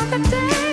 talk day.